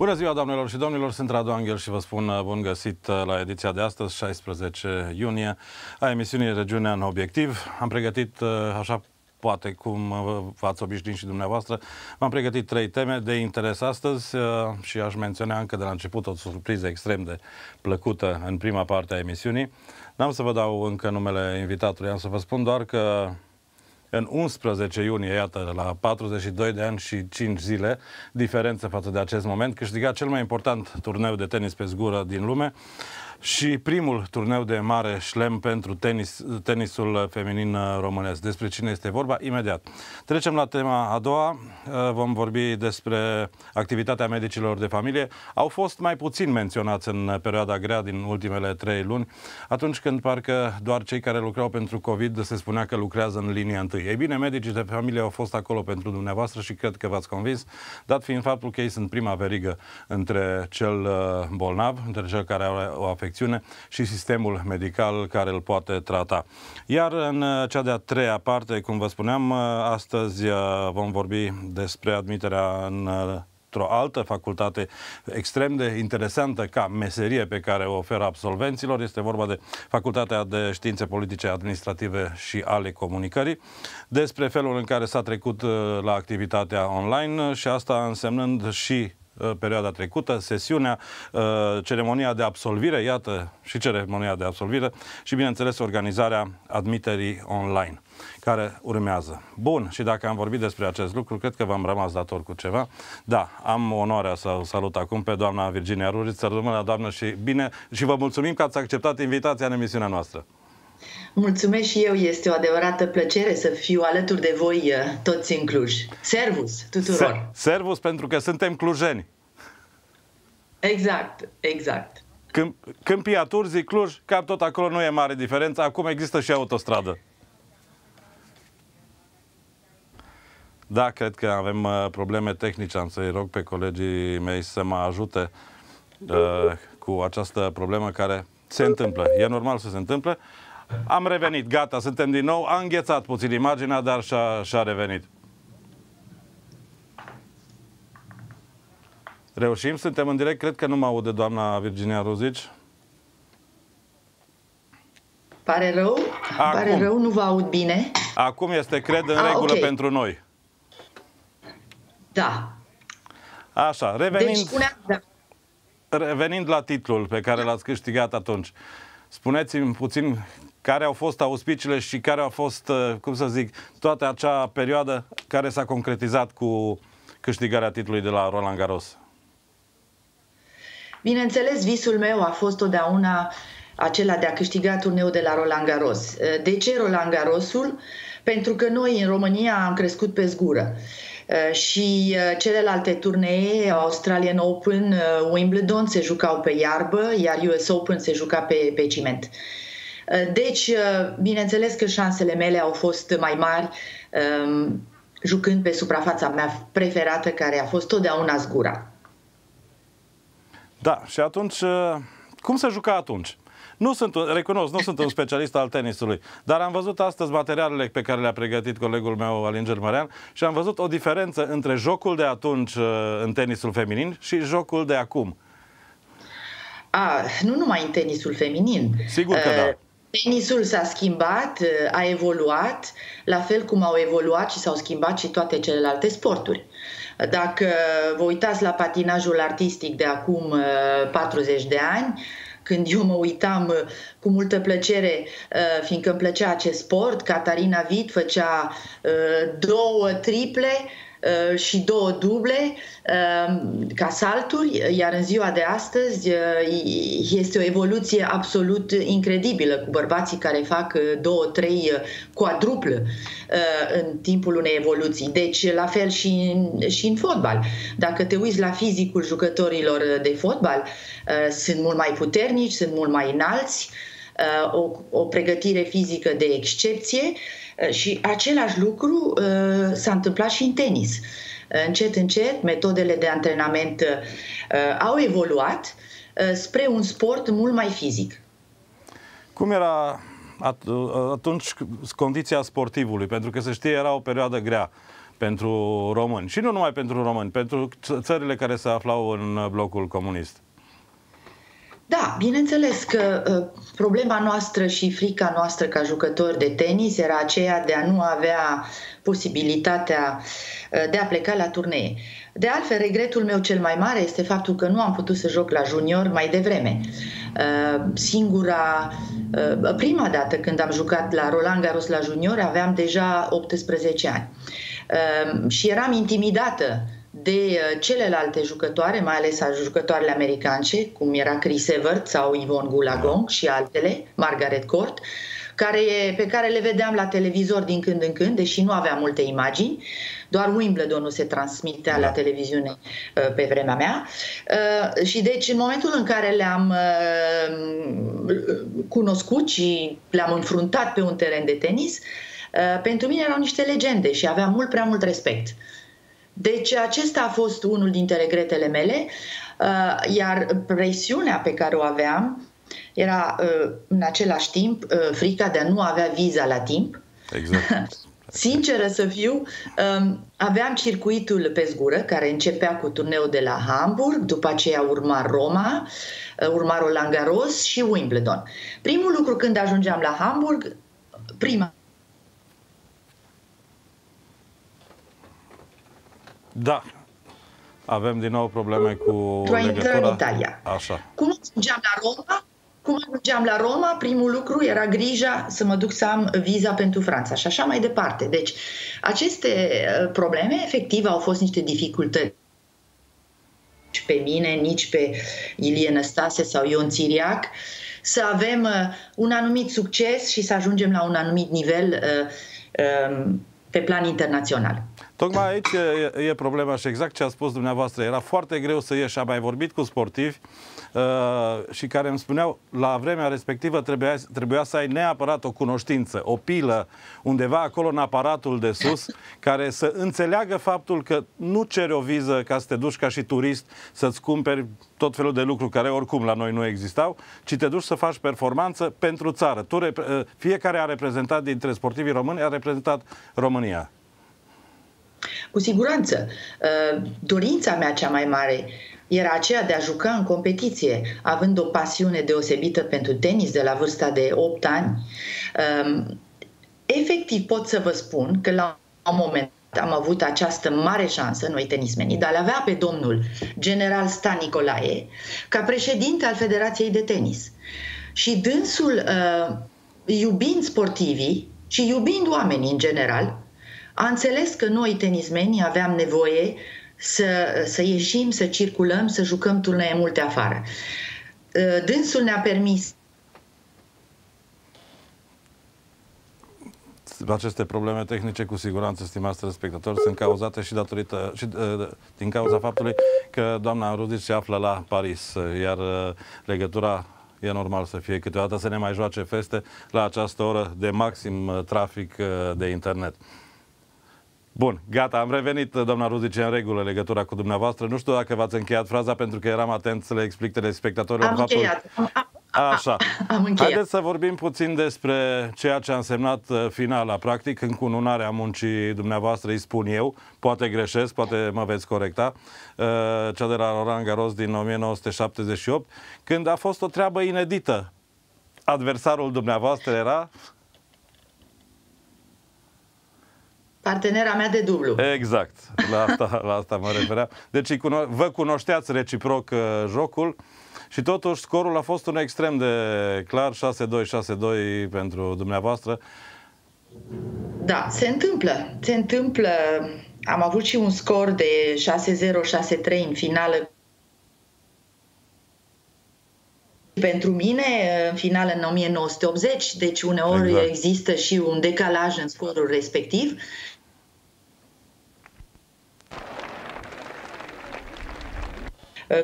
Bună ziua, doamnelor și domnilor, sunt Radu Angel și vă spun uh, bun găsit uh, la ediția de astăzi, 16 iunie, a emisiunii Regiunea în Obiectiv. Am pregătit, uh, așa poate cum v-ați obișnuit și dumneavoastră, v-am pregătit trei teme de interes astăzi și aș menționa încă de la început o surpriză extrem de plăcută în prima parte a emisiunii. N-am să vă dau încă numele invitatului, am să vă spun doar că în 11 iunie, iată, la 42 de ani și 5 zile, diferență față de acest moment, câștiga cel mai important turneu de tenis pe zgură din lume și primul turneu de mare șlem pentru tenis, tenisul feminin românesc. Despre cine este vorba? Imediat. Trecem la tema a doua. Vom vorbi despre activitatea medicilor de familie. Au fost mai puțin menționați în perioada grea din ultimele trei luni, atunci când parcă doar cei care lucrau pentru COVID se spunea că lucrează în linia întâi. Ei bine, medicii de familie au fost acolo pentru dumneavoastră și cred că v-ați convins, dat fiind faptul că ei sunt prima verigă între cel bolnav, între cel care are o afecțiune afecțiune și sistemul medical care îl poate trata. Iar în uh, cea de-a treia parte, cum vă spuneam, uh, astăzi uh, vom vorbi despre admiterea în într-o altă facultate extrem de interesantă ca meserie pe care o oferă absolvenților. Este vorba de Facultatea de Științe Politice, Administrative și ale Comunicării, despre felul în care s-a trecut la activitatea online și asta însemnând și Uh, perioada trecută, sesiunea, uh, ceremonia de absolvire, iată și ceremonia de absolvire și, bineînțeles, organizarea admiterii online care urmează. Bun, și dacă am vorbit despre acest lucru, cred că v-am rămas dator cu ceva. Da, am onoarea să salut acum pe doamna Virginia Rurit, să rămână doamnă și bine și vă mulțumim că ați acceptat invitația în emisiunea noastră. Mulțumesc și eu, este o adevărată plăcere să fiu alături de voi uh, toți în Cluj. Servus tuturor! Servus pentru că suntem clujeni. Exact, exact. Când, Câmpia Turzii, Cluj, cap tot acolo nu e mare diferență. Acum există și autostradă. Da, cred că avem uh, probleme tehnice. Am să-i rog pe colegii mei să mă ajute uh, cu această problemă care se întâmplă. E normal să se întâmple. Am revenit, gata, suntem din nou. A înghețat puțin imaginea, dar și-a, și-a revenit. Reușim? Suntem în direct? Cred că nu mă aude doamna Virginia Ruzici. Pare rău? Acum. Pare rău, nu vă aud bine. Acum este, cred, în A, regulă okay. pentru noi. Da. Așa, revenind, deci, spunea, da. revenind la titlul pe care l-ați câștigat atunci, spuneți-mi puțin care au fost auspiciile și care au fost, uh, cum să zic, toată acea perioadă care s-a concretizat cu câștigarea titlului de la Roland Garros. Bineînțeles, visul meu a fost totdeauna acela de a câștiga turneul de la Roland Garros. De ce Roland Garrosul? Pentru că noi în România am crescut pe zgură și celelalte turnee, Australian Open, Wimbledon, se jucau pe iarbă, iar US Open se juca pe, pe ciment. Deci, bineînțeles că șansele mele au fost mai mari jucând pe suprafața mea preferată, care a fost totdeauna zgura. Da, și atunci, uh, cum se juca atunci? Nu sunt, recunosc, nu sunt un specialist al tenisului, dar am văzut astăzi materialele pe care le-a pregătit colegul meu, Alinger Mărean, și am văzut o diferență între jocul de atunci uh, în tenisul feminin și jocul de acum. A, nu numai în tenisul feminin. Sigur că uh, da. Tenisul s-a schimbat, a evoluat, la fel cum au evoluat și s-au schimbat și toate celelalte sporturi. Dacă vă uitați la patinajul artistic de acum 40 uh, de ani, când eu mă uitam uh, cu multă plăcere, uh, fiindcă îmi plăcea acest sport, Catarina Vit făcea două triple, Uh, și două duble uh, ca salturi, iar în ziua de astăzi uh, este o evoluție absolut incredibilă cu bărbații care fac două, trei quadruple în timpul unei evoluții. Deci, la fel și în, și în fotbal. Dacă te uiți la fizicul jucătorilor de fotbal, sunt mult mai puternici, sunt mult mai înalți, o, o pregătire fizică de excepție Eh, și același lucru uh, s-a întâmplat și în tenis. Uh, încet, încet, metodele de antrenament uh, au evoluat spre un sport mult mai fizic. Cum era atunci condiția sportivului? Pentru că, se știe, era o perioadă grea. pentru români. Și nu numai pentru români, pentru țările care se aflau în blocul comunist. Da, bineînțeles că uh, problema noastră și frica noastră ca jucători de tenis era aceea de a nu avea posibilitatea uh, de a pleca la turnee. De altfel, regretul meu cel mai mare este faptul că nu am putut să joc la junior mai devreme. Uh, singura, prima dată când am jucat la Roland Garros la junior aveam deja 18 ani și eram intimidată de uh, celelalte jucătoare, mai ales a jucătoarele americance, cum era Chris Evert sau Yvonne Goulagong și altele, Margaret Court, care, pe care le vedeam la televizor din când în când, deși nu aveam multe imagini, doar Wimbledon nu se transmitea la da. televiziune uh, pe vremea mea. Uh, și deci în momentul în care le-am cunoscut și le-am înfruntat pe un teren de tenis, pentru mine erau niște legende și aveam mult prea mult respect. Deci acesta a fost unul dintre regretele mele, uh, iar presiunea pe care o aveam era uh, în același timp uh, frica de a nu avea viza la timp. Exact. Sinceră să fiu, um, aveam circuitul pe zgură, care începea cu turneul de la Hamburg, după aceea urma Roma, urma Roland Garros și Wimbledon. Primul lucru când ajungeam la Hamburg, prima Da. Avem din nou probleme cu legătura. în Italia. Așa. Cum ajungeam la Roma? Cum ajungeam la Roma, primul lucru era grija să mă duc să am viza pentru Franța și așa mai departe. Deci, aceste uh, probleme, efectiv, au fost niște dificultăți nici pe mine, nici pe Ilie Năstase sau Ion Țiriac, să avem uh, un anumit succes și să ajungem la un anumit nivel uh, um, pe plan internațional. Tocmai aici e, e problema și exact ce a spus dumneavoastră. Era foarte greu să ieși. Am mai vorbit cu sportivi uh, și care îmi spuneau la vremea respectivă trebuia, trebuia să ai neapărat o cunoștință, o pilă undeva acolo în aparatul de sus care să înțeleagă faptul că nu ceri o viză ca să te duci ca și turist să-ți cumperi tot felul de lucruri care oricum la noi nu existau, ci te duci să faci performanță pentru țară. Tu, uh, fiecare a reprezentat dintre sportivii români, a reprezentat România. Cu siguranță, uh, dorința mea cea mai mare era aceea de a juca în competiție, având o pasiune deosebită pentru tenis de la vârsta de 8 ani. Um, efectiv pot să vă spun că la un moment am avut această mare șansă, noi tenismenii, de a avea pe domnul general Stan Nicolae ca președinte al Federației de Tenis. Și dânsul, uh, iubind sportivii și iubind oamenii în general, a înțeles că noi, tenismenii, aveam nevoie să, să ieșim, să circulăm, să jucăm turnee multe afară. Uh, dânsul ne-a permis aceste probleme tehnice, cu siguranță, stimați spectatori, sunt cauzate și datorită și uh, din cauza faptului că doamna Rudic se află la Paris, iar uh, legătura e normal să fie câteodată să ne mai joace feste la această oră de maxim trafic de internet. Bun, gata, am revenit, doamna Ruzice, în regulă legătura cu dumneavoastră. Nu știu dacă v-ați încheiat fraza, pentru că eram atent să le explic telespectatorilor am faptul... Încheiat. Așa. Am încheiat. Haideți să vorbim puțin despre ceea ce a însemnat uh, finala, practic, încununarea muncii dumneavoastră, îi spun eu, poate greșesc, poate mă veți corecta, uh, cea de la Roland Garros din 1978, când a fost o treabă inedită. Adversarul dumneavoastră era Partenera mea de dublu. Exact, la asta, la asta mă refeream. Deci cuno- vă cunoșteați reciproc uh, jocul și totuși scorul a fost un extrem de clar, 6-2, 6-2 pentru dumneavoastră. Da, se întâmplă. Se întâmplă. Am avut și un scor de 6-0, 6-3 în finală pentru mine, în final în 1980, deci uneori exact. există și un decalaj în scorul respectiv.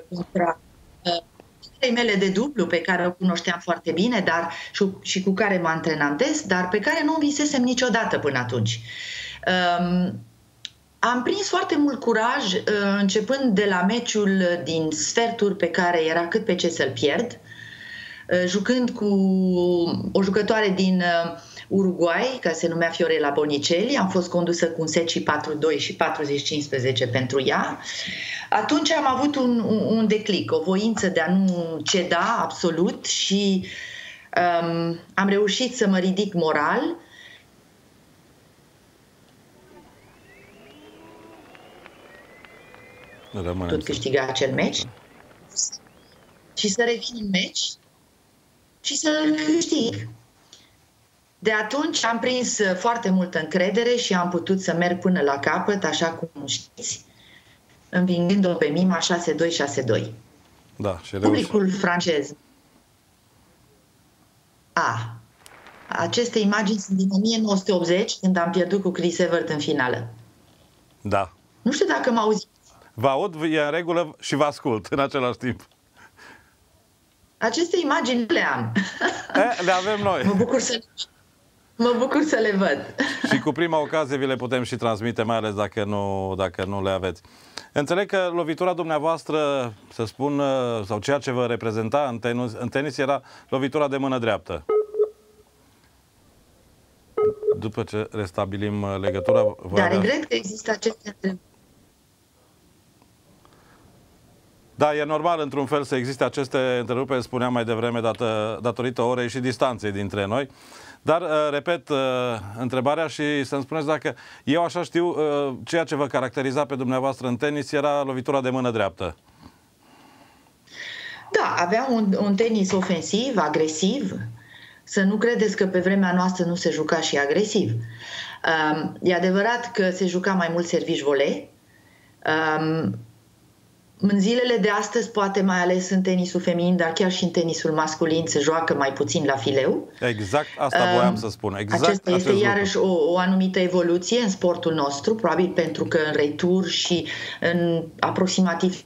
Contra mele de dublu pe care o cunoșteam foarte bine dar și, și cu care mă antrenam des, dar pe care nu visesem niciodată până atunci. Um, am prins foarte mult curaj uh, începând de la meciul din sferturi pe care era cât pe ce să-l pierd, uh, jucând cu o jucătoare din uh, Uruguay, care se numea Fiorella Bonicelli. Am fost condusă cu un set și 4-2 și 40-15 pentru ea. Atunci am avut un, un declic, o voință de a nu ceda absolut și um, am reușit să mă ridic moral Rămânem tot câștiga acel meci și să revin în meci și să câștig. De atunci am prins foarte multă încredere și am putut să merg până la capăt, așa cum știți, învingând-o pe Mima 6-2-6-2. Da, și Publicul reuși. francez. A. Aceste imagini sunt din 1980, când am pierdut cu Chris Evert în finală. Da. Nu știu dacă mă auzi. Vă aud, e în regulă și vă ascult în același timp. Aceste imagini le am. E, le avem noi. Mă bucur să Mă bucur să le văd. Și cu prima ocazie vi le putem și transmite, mai ales dacă nu, dacă nu le aveți. Înțeleg că lovitura dumneavoastră, să spun, sau ceea ce vă reprezenta în tenis, în tenis era lovitura de mână dreaptă. După ce restabilim legătura... Dar avea... regret că există aceste Da, e normal într-un fel să existe aceste întreruperi, spuneam mai devreme, dată, datorită orei și distanței dintre noi. Dar, uh, repet, uh, întrebarea și să-mi spuneți dacă eu așa știu, uh, ceea ce vă caracteriza pe dumneavoastră în tenis era lovitura de mână dreaptă. Da, avea un, un tenis ofensiv, agresiv. Să nu credeți că pe vremea noastră nu se juca și agresiv. Um, e adevărat că se juca mai mult servici volei. Um, în zilele de astăzi, poate mai ales în tenisul feminin, dar chiar și în tenisul masculin se joacă mai puțin la fileu. Exact, asta voiam uh, să spun. Exact Acesta este iarăși o, o anumită evoluție în sportul nostru, probabil pentru că în retur și în aproximativ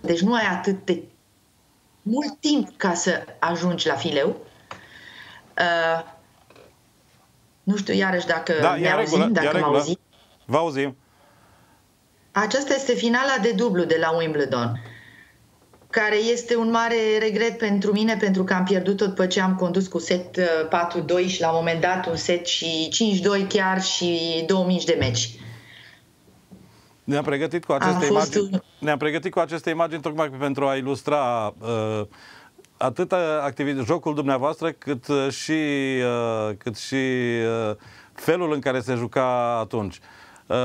Deci nu ai atât de mult timp ca să ajungi la fileu. Uh, nu știu iarăși dacă da, ne auzim, regulă, dacă mă auzim. Vă auzim. Aceasta este finala de dublu de la Wimbledon, care este un mare regret pentru mine, pentru că am pierdut tot după ce am condus cu set 4-2 uh, și la un moment dat un set și 5-2 chiar și 2000 de meci. Ne-am pregătit cu aceste imagini. Un... Ne-am pregătit cu aceste imagini tocmai pentru a ilustra uh, atât activit- jocul dumneavoastră, cât uh, și, uh, cât și uh, felul în care se juca atunci.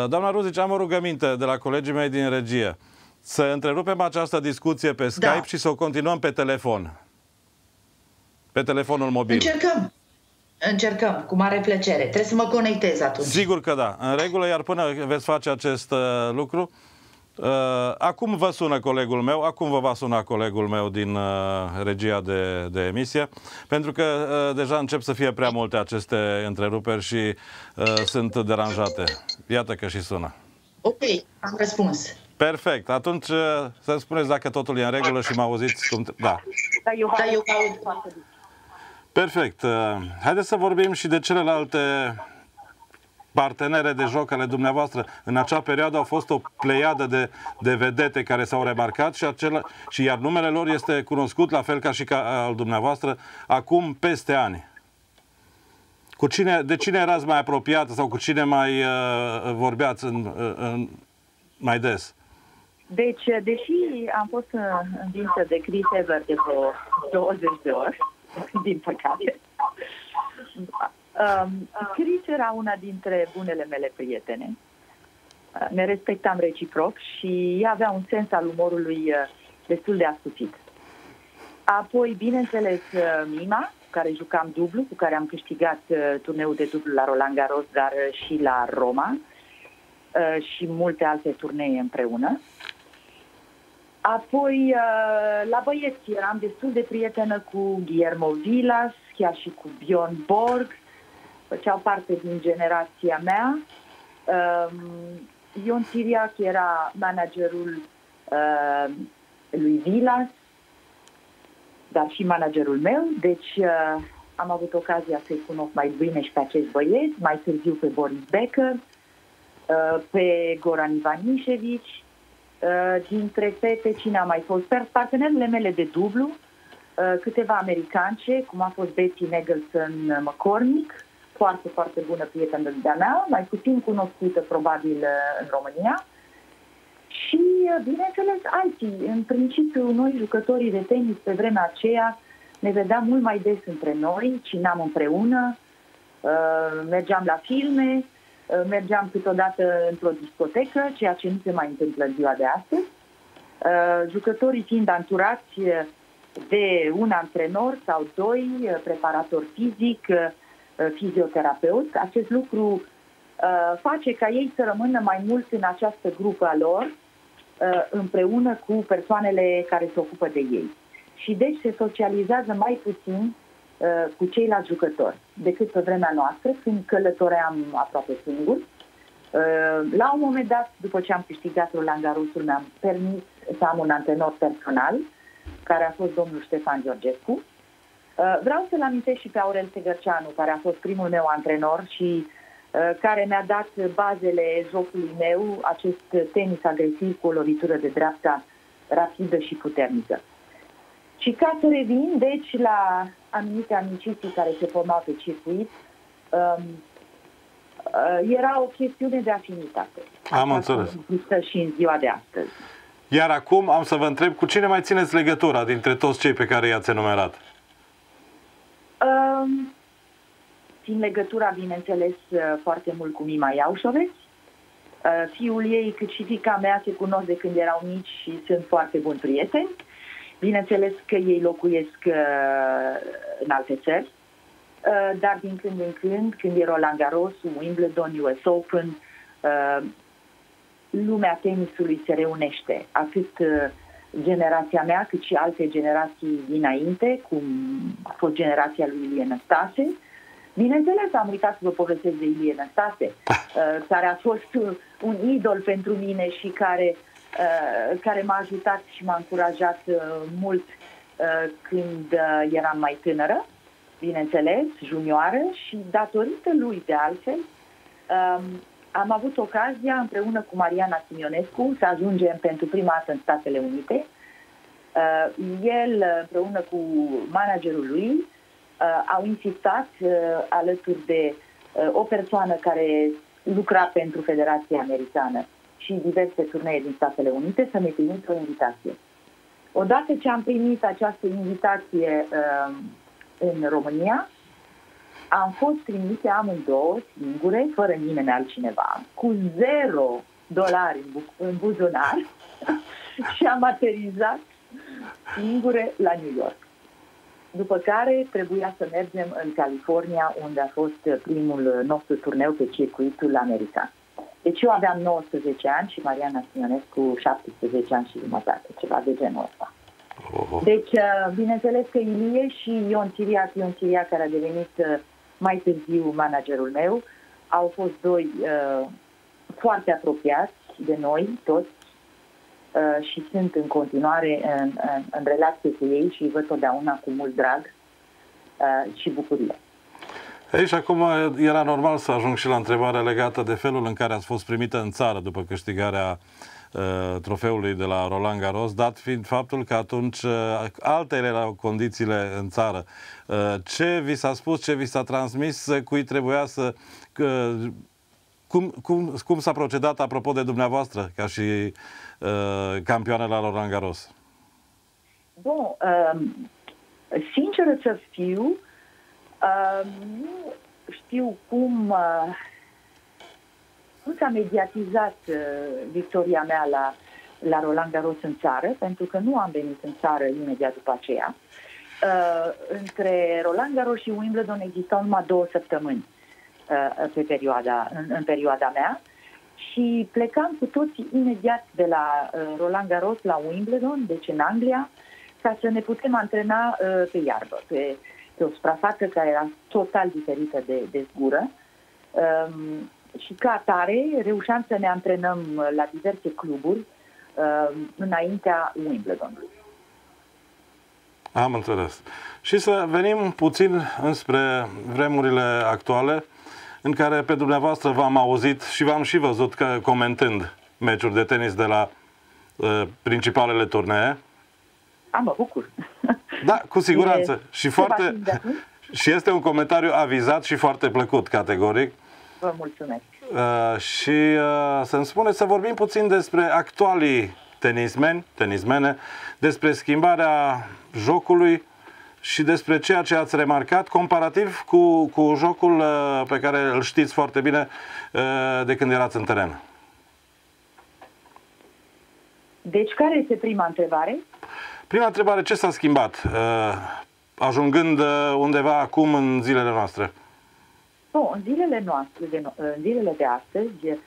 Doamna Ruzici, am o rugăminte de la colegii mei din regie. Să întrerupem această discuție pe Skype da. și să o continuăm pe telefon. Pe telefonul mobil. Încercăm. Încercăm, cu mare plăcere. Trebuie să mă conectez atunci. Sigur că da. În regulă, iar până veți face acest uh, lucru, Uh, acum vă sună colegul meu, acum vă va suna colegul meu din uh, regia de, de emisie, pentru că uh, deja încep să fie prea multe aceste întreruperi și uh, sunt deranjate. Iată că și sună. Ok, am răspuns. Perfect. Atunci uh, să-mi spuneți dacă totul e în regulă și mă auziți cum... Da. Da, eu, da, eu aud Perfect. Uh, haideți să vorbim și de celelalte partenere de joc ale dumneavoastră în acea perioadă au fost o pleiadă de, de vedete care s-au remarcat și, acela, și iar numele lor este cunoscut la fel ca și ca al dumneavoastră acum peste ani. Cu cine, de cine erați mai apropiat sau cu cine mai uh, vorbeați în, uh, în, mai des? Deci, deși am fost învinsă de Chris Evert de vreo 20 de ori, din păcate, Um, Chris era una dintre bunele mele prietene. Uh, ne respectam reciproc și ea avea un sens al umorului uh, destul de ascuțit. Apoi, bineînțeles, uh, Mima, cu care jucam dublu, cu care am câștigat turneul de dublu la Roland Garros, dar și la Roma și multe alte turnee împreună. Apoi, la băieți, eram destul de prietenă cu Guillermo Vilas, chiar și cu Bjorn Borg, făceau parte din generația mea. Um, Ion Siriac era managerul uh, lui Vilas, dar și managerul meu, deci uh, am avut ocazia să-i cunosc mai bine și pe acești băieți, mai târziu pe Boris Becker, uh, pe Goran Ivanișevici dintre fete, cine a mai fost? Partenerele mele de dublu, câteva americance, cum a fost Betty Negelson McCormick, foarte, foarte bună prietenă de-a mea, mai puțin cunoscută probabil în România. Și, bineînțeles, alții. În principiu, noi, jucătorii de tenis, pe vremea aceea, ne vedeam mult mai des între noi, cinam împreună, mergeam la filme, mergeam câteodată într-o discotecă, ceea ce nu se mai întâmplă în ziua de astăzi. Jucătorii fiind anturați de un antrenor sau doi, preparator fizic, fizioterapeut. Acest lucru face ca ei să rămână mai mult în această grupă a lor, împreună cu persoanele care se ocupă de ei. Și deci se socializează mai puțin cu ceilalți jucători decât pe vremea noastră, când călătoream aproape singur. La un moment dat, după ce am câștigat Roland Garrosul, mi-am permis să am un antrenor personal, care a fost domnul Ștefan Georgescu. Uh, vreau să-l amintesc și pe Aurel Segărceanu, care a fost primul meu antrenor și uh, care mi-a dat bazele jocului meu, acest tenis agresiv cu o lovitură de dreapta rapidă și puternică. Și ca să revin, deci, la anumite amiciții care se formau pe circuit, um, uh, era o chestiune de afinitate. Am înțeles. Și în ziua de astăzi. Iar acum am să vă întreb cu cine mai țineți legătura dintre toți cei pe care i-ați enumerat? Um, țin legătura, bineînțeles, foarte mult cu Mima Iaușoveț. Uh, fiul ei, cât și fica mea, se cunosc de când erau mici și sunt foarte buni prieteni. Bineînțeles că ei locuiesc uh, în alte țări, uh, dar din când în când, când e Roland Garros, Wimbledon, US Open, uh, lumea tenisului se reunește, atât uh, generația mea, cât și alte generații dinainte, cum a fost generația lui Ilie Năstase. Bineînțeles, am uitat să vă povestesc de Ilie Năstase, uh, care a fost un idol pentru mine și care, uh, care m-a ajutat și m-a încurajat mult când eram mai tânără, bineînțeles, junioară și datorită lui, de altfel, um, am avut ocazia împreună cu Mariana Simionescu să ajungem pentru prima dată în Statele Unite. Uh, el împreună cu managerul lui uh, au insistat uh, alături de o persoană care lucra pentru Federația Americană și diverse turnee din Statele Unite să ne trimit o invitație. Odată ce am primit această invitație în România, am fost trimise amândouă singure, fără nimeni altcineva, cu zero dolari în, bu- în buzunar și am aterizat singure la New York. După care trebuia să mergem în California, unde a fost primul nostru turneu pe circuitul american. Deci eu aveam 19 ani și Mariana Sionescu 17 ani și jumătate, ceva de genul ăsta. Deci, uh, bineînțeles că Ilie și Ion Tiriac, Ion Tiriac care a devenit uh, mai târziu managerul meu, au fost doi uh, foarte apropiați de noi toți uh, și sunt în continuare în, în, în relație cu ei și îi văd totdeauna cu mult drag uh, și bucurie. Ei, și acum era normal să ajung și la întrebarea legată de felul în care ați fost primită în țară după câștigarea uh, trofeului de la Roland Garros, dat fiind faptul că atunci uh, altele erau condițiile în țară. Uh, ce vi s-a spus, ce vi s-a transmis, cui trebuia să... Uh, cum, cum, cum s-a procedat apropo de dumneavoastră ca și uh, campioană la Roland Garros? Bun, um, sincer să fiu, uh, nu știu cum, uh, cum s-a mediatizat uh, victoria mea la, la Roland Garros în țară, pentru că nu am venit în țară imediat după aceea. Uh, între Roland Garros și Wimbledon existau numai două săptămâni uh, pe perioada, în, în perioada mea și plecam cu toții imediat de la uh, Roland Garros la Wimbledon, deci în Anglia, ca să ne putem antrena uh, pe iarbă, pe, pe o suprafață care era total diferită de, de zgură. Um, și ca atare reușeam să ne antrenăm la diverse cluburi uh, înaintea Wimbledonului. Am înțeles. Și să venim puțin înspre vremurile actuale, în care pe dumneavoastră v-am auzit și v-am și văzut că comentând meciuri de tenis de la principalele turnee. Am, mă bucur. Da, cu siguranță. E, și foarte... Și este un comentariu avizat și foarte plăcut, categoric. Vă mulțumesc. Uh, și uh, să-mi spuneți să vorbim puțin despre actualii tenismeni, tenismene, despre schimbarea jocului și despre ceea ce ați remarcat comparativ cu, cu jocul uh, pe care îl știți foarte bine uh, de când erați în teren. Deci, care este prima întrebare? Prima întrebare, ce s-a schimbat, uh, ajungând undeva acum în zilele noastre? Nu, în zilele noastre, de, în zilele de astăzi,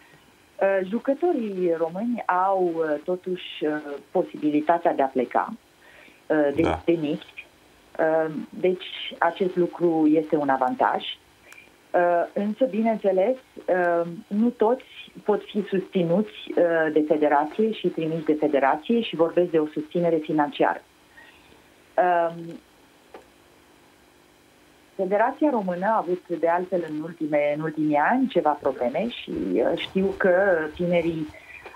jucătorii români au totuși posibilitatea de a pleca de, da. de mici Ehm, deci, acest lucru este un avantaj. Ehm, însă, bineînțeles, ehm, nu toți pot fi susținuți de federație și trimiși de federație și vorbesc de o susținere financiară. Federația Română a avut de altfel în, ultime, în ultimii ani ceva probleme și știu că tinerii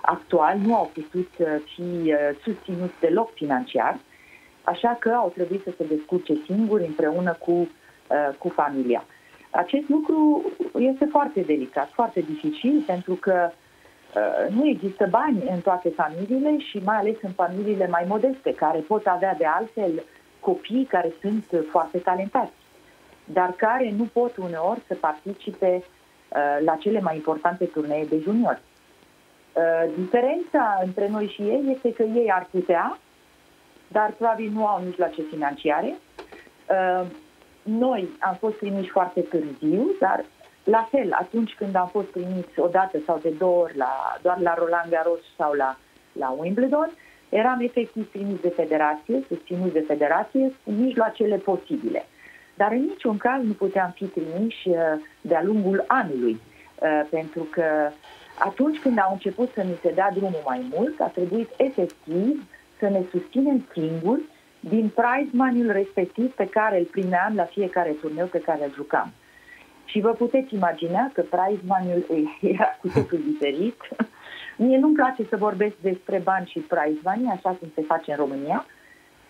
actuali nu au putut fi susținuți deloc financiar. Așa că au trebuit să se descurce singuri împreună cu, uh, cu familia. Acest lucru este foarte delicat, foarte dificil, pentru că uh, nu există bani în toate familiile și mai ales în familiile mai modeste, care pot avea de altfel copii care sunt foarte talentați, dar care nu pot uneori să participe uh, la cele mai importante turnee de juniori. Uh, diferența între noi și ei este că ei ar putea dar probabil nu au mijloace financiare. Uh, noi am fost primiți foarte târziu, dar la fel, atunci când am fost primiți o dată sau de două ori la, doar la Roland Garros sau la, la Wimbledon, eram efectiv primiți de federație, susținuți de federație, cu mijloacele posibile. Dar în niciun caz nu puteam fi trimiși uh, de-a lungul anului, uh, pentru că atunci când au început să mi se dea drumul mai mult, a trebuit efectiv să ne susținem singuri din prize money respectiv pe care îl primeam la fiecare turneu pe care îl jucam. Și vă puteți imagina că prize money era cu totul diferit. Mie nu-mi place să vorbesc despre bani și prize money, așa cum se face în România,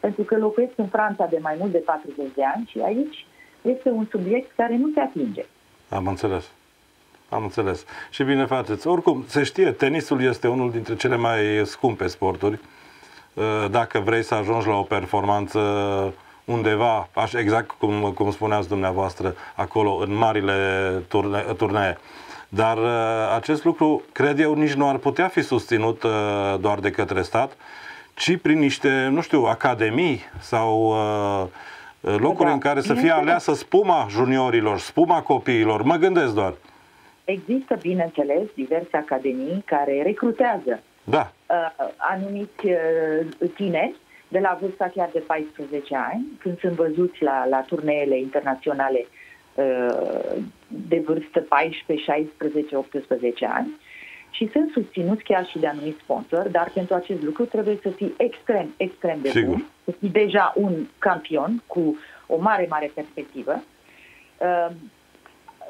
pentru că locuiesc în Franța de mai mult de 40 de ani și aici este un subiect care nu se atinge. Am înțeles. Am înțeles. Și bine faceți. Oricum, se știe, tenisul este unul dintre cele mai scumpe sporturi. Uh, dacă vrei să ajungi la o performanță undeva, așa exact cum, cum spuneați dumneavoastră, acolo, în marile turne, turnee. Dar uh, acest lucru, cred eu, nici nu ar putea fi susținut uh, doar de către stat, ci prin niște, nu știu, academii sau locuri da, în care să fie aleasă spuma juniorilor, spuma copiilor. Mă gândesc doar. Există, bineînțeles, diverse academii care recrutează da. uh, anumiți uh, tineri de la vârsta chiar de 14 ani, când sunt văzuți la, la turneele internaționale uh, de vârstă 14, 16, 18 ani și sunt susținuți chiar și de anumiți sponsori, dar pentru acest lucru trebuie să fii extrem, extrem de Sigur. bun, să fii deja un campion cu o mare, mare perspectivă. Uh,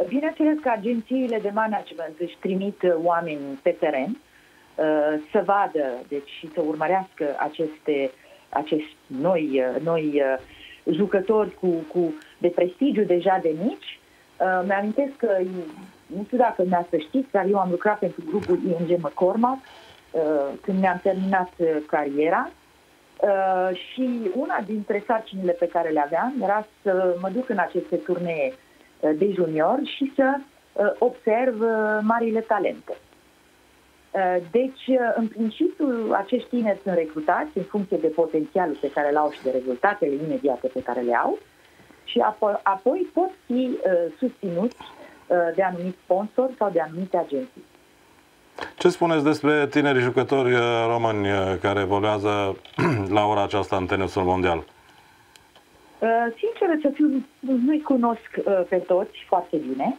bineînțeles că agențiile de management își trimit oameni pe teren Uh, să vadă deci, și să urmărească aceste, acești noi, uh, noi uh, jucători cu, cu, de prestigiu deja de mici. Mi-amintesc că, nu știu dacă mi să știți, dar eu am lucrat pentru grupul ING McCormack când mi-am terminat cariera și una dintre sarcinile pe care le aveam era să mă duc în aceste turnee de junior și să observ marile talente. Uh, deci, uh, în principiu, acești tineri sunt recrutați în funcție de potențialul pe care îl au și de rezultatele imediate pe care le au și apoi, apoi pot fi uh, susținuți uh, de anumiți sponsori sau de anumite agenții. Ce spuneți despre tinerii jucători uh, români care evoluează la ora aceasta în tenisul mondial? Uh, sincer să fiu, nu-i cunosc uh, pe toți foarte bine.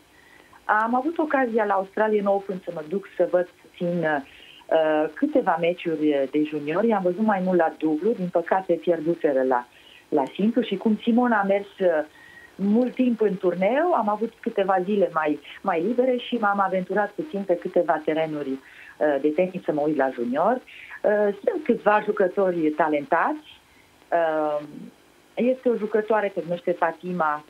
Am avut ocazia la Australia Open să mă duc să văd puțin uh, câteva meciuri de juniori. Am văzut mai mult la dublu, din păcate pierduseră la, la simplu și cum Simona a mers uh, mult timp în turneu, am avut câteva zile mai, mai libere și m-am aventurat puțin pe câteva terenuri uh, de tenis să mă uit la junior. Uh, sunt câțiva jucători talentați. Uh, este o jucătoare pe numește Fatima,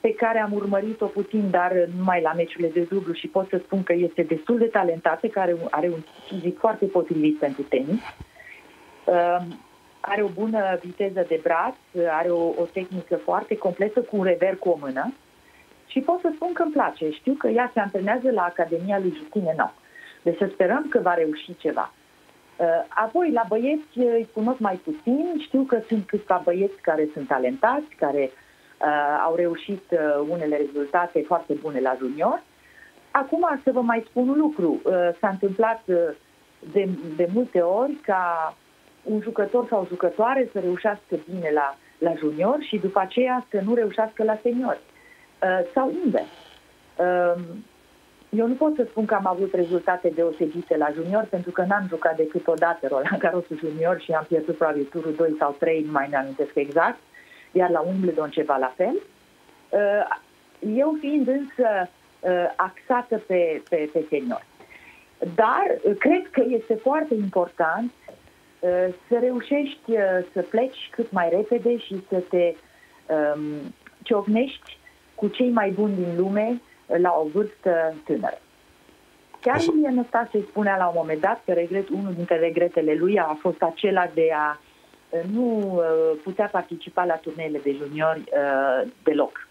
pe care am urmărit-o puțin, dar numai la meciurile de dublu și pot să spun că este destul de talentată, care are un fizic foarte potrivit pentru tenis are o bună viteză de braț, are o, o tehnică foarte complexă cu un rever cu o mână și pot să spun că îmi place. Știu că ea se antrenează la Academia lui Justine Nou. Deci să sperăm că va reuși ceva. Uh, apoi, la băieți îi cunosc mai puțin. Știu că sunt câțiva băieți care sunt talentați, care uh, au reușit uh, unele rezultate foarte bune la junior. Acum să vă mai spun un lucru. Uh, s-a întâmplat uh, de, de multe ori ca un jucător sau o jucătoare să reușească bine la, la junior și după aceea să nu reușească la senior. Uh, sau invers. Uh, eu nu pot să spun că am avut rezultate deosebite la junior pentru că n-am jucat decât o dată Roland Garros junior și am pierdut probabil turul 2 sau 3, nu mai ne amintesc exact, iar la Wimbledon ceva la fel. Uh, eu fiind însă uh, axată pe, pe, pe senior. Dar uh, cred că este foarte important Uh, să reușești uh, să pleci cât mai repede și să te um, ciocnești cu cei mai buni din lume uh, la o vârstă tânără. Chiar Așa. mie Năstase spunea la un moment dat că regret, unul dintre regretele lui a fost acela de a nu putea participa la turneele de juniori uh, deloc.